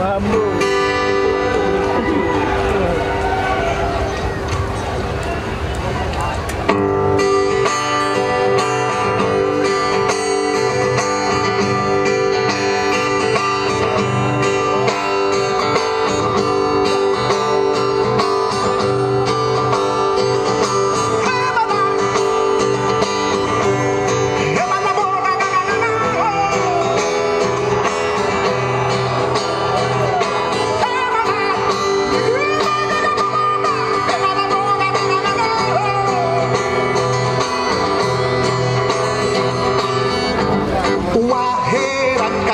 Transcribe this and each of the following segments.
amor.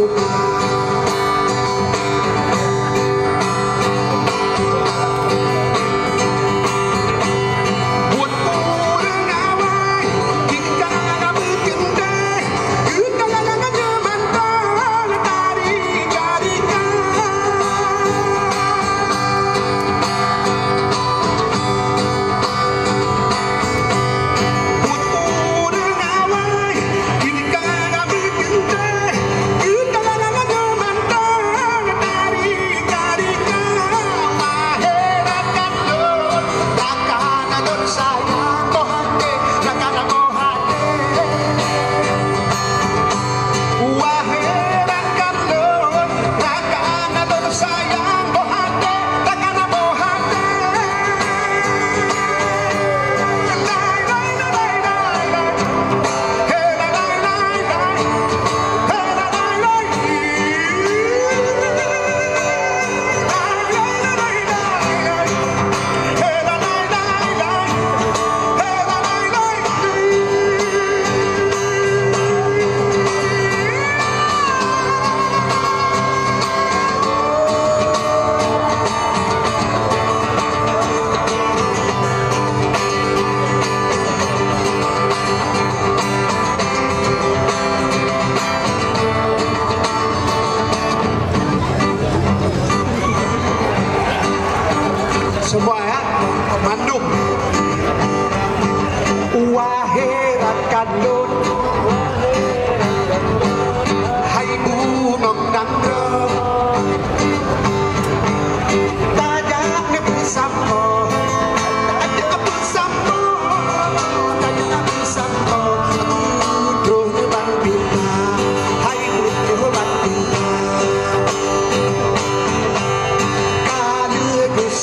Música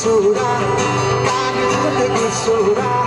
gusura Kali gusura Lamhara